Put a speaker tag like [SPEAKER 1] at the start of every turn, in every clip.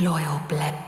[SPEAKER 1] loyal bled.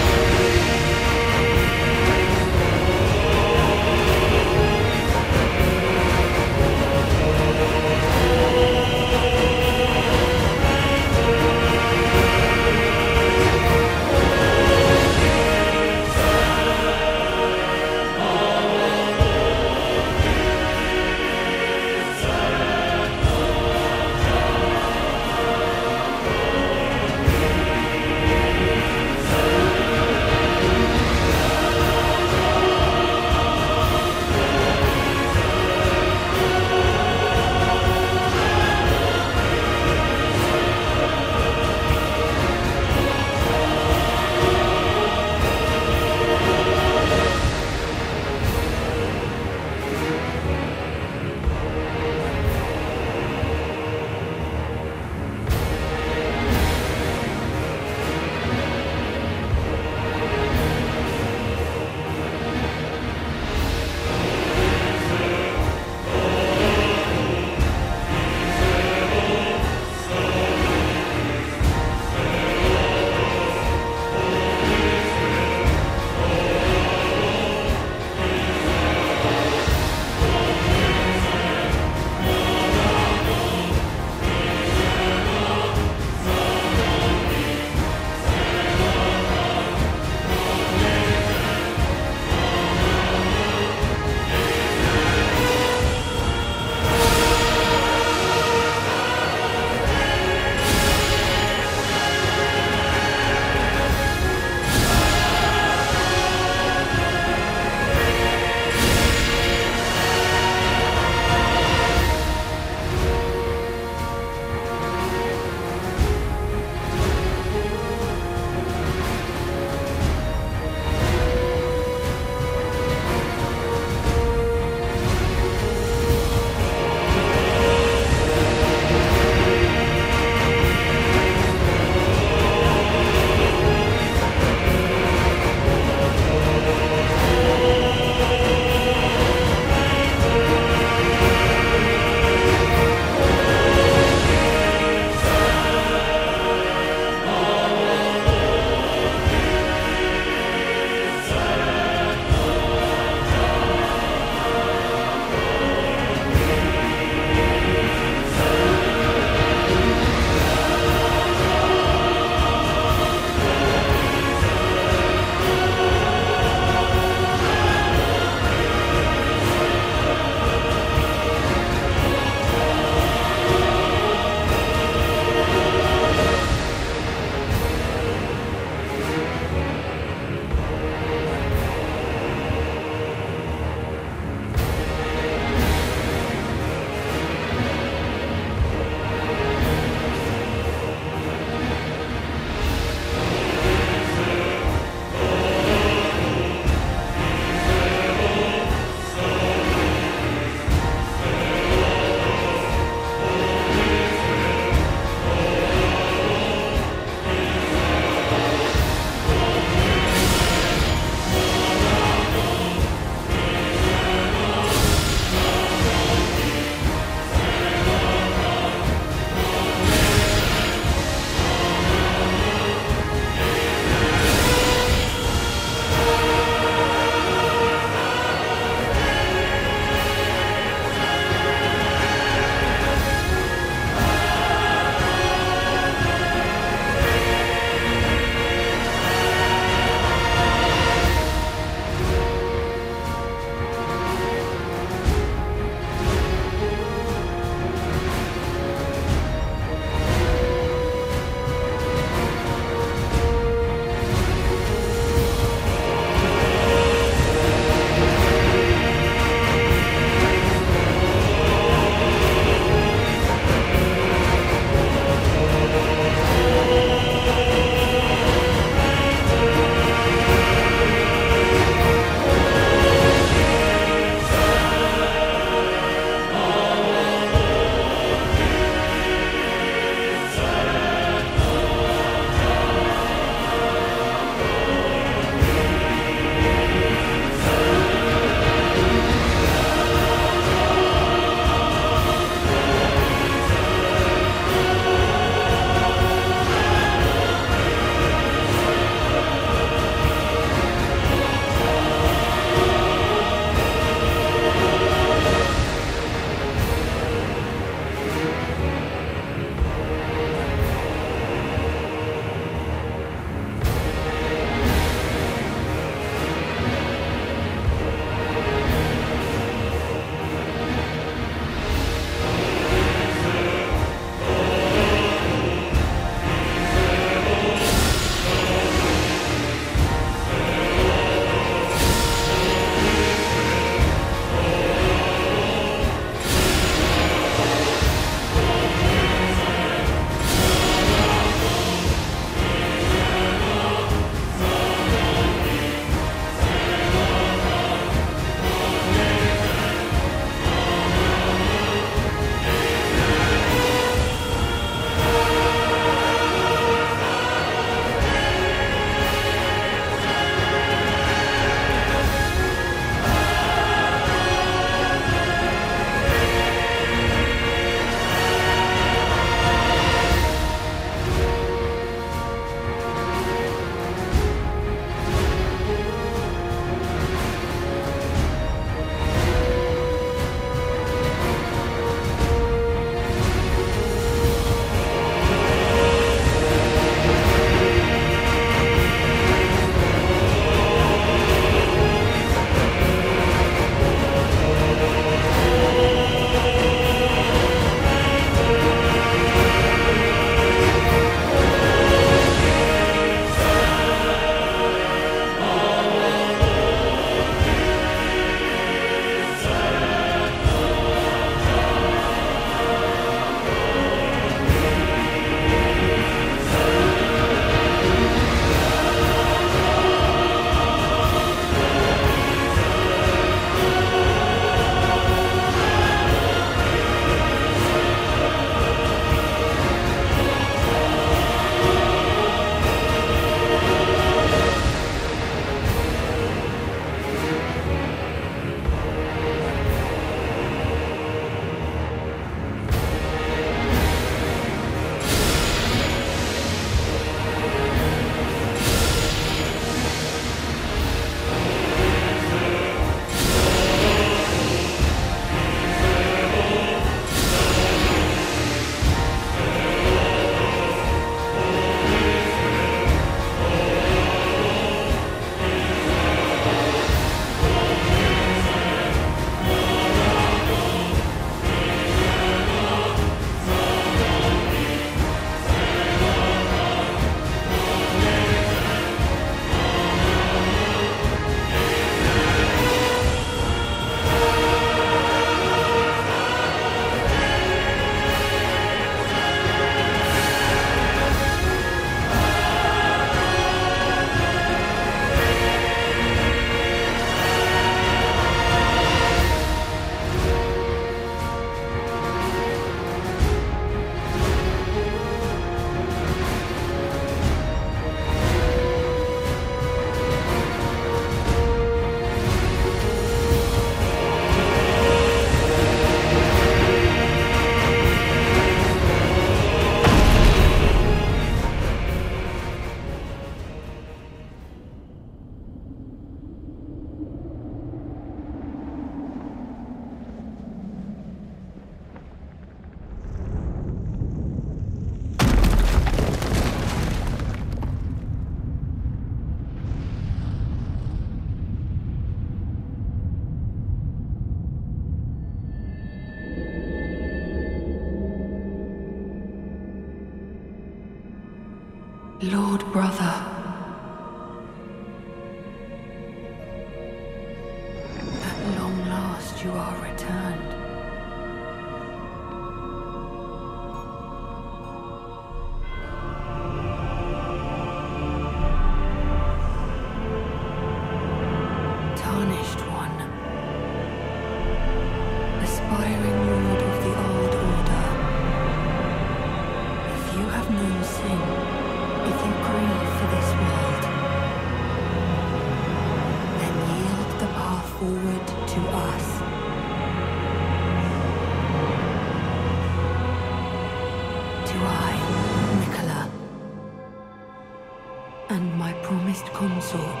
[SPEAKER 1] Promised consort,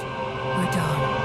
[SPEAKER 1] Radahn.